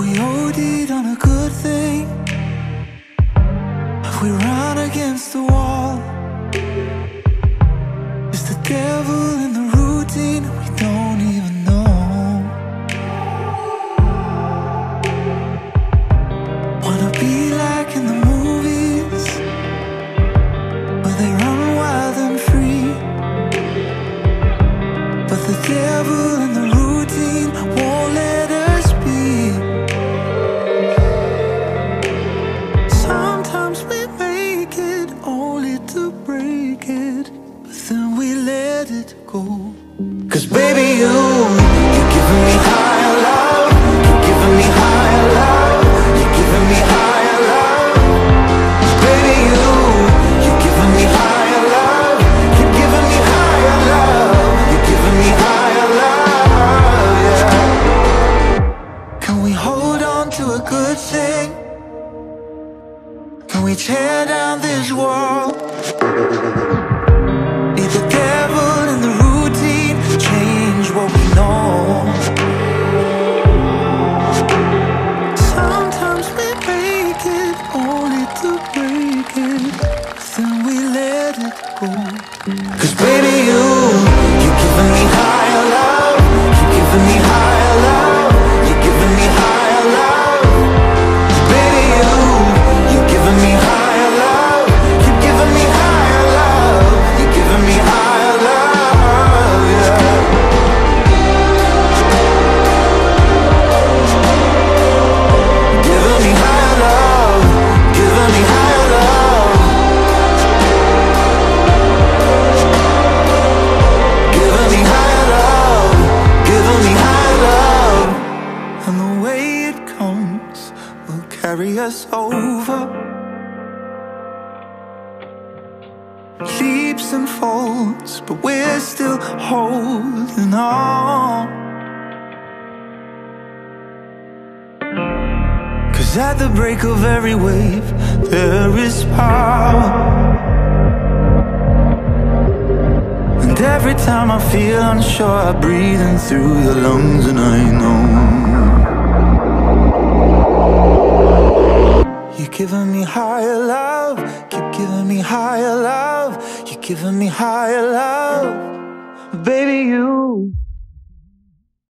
we OD'd on a good thing? Have we run against the wall? Is the devil in the routine? We don't even know. Wanna be like in the movies, where they run wild and free. But the devil then we let it go. Cause baby, you, you're giving me higher love, you're giving me higher love, you're giving me higher love. Baby, you, you're giving me higher love, you're giving me higher love, you're giving me higher love, yeah. Can we hold on to a good thing? Can we tear down this wall? Cause baby, you, you're giving me higher love, you're giving me higher us over. Leaps and folds, but we're still holding on. Cause at the break of every wave, there is power. And every time I feel unsure, I breathe in through your lungs, and I know giving me higher love. Keep giving me higher love. You're giving me higher love, baby. You.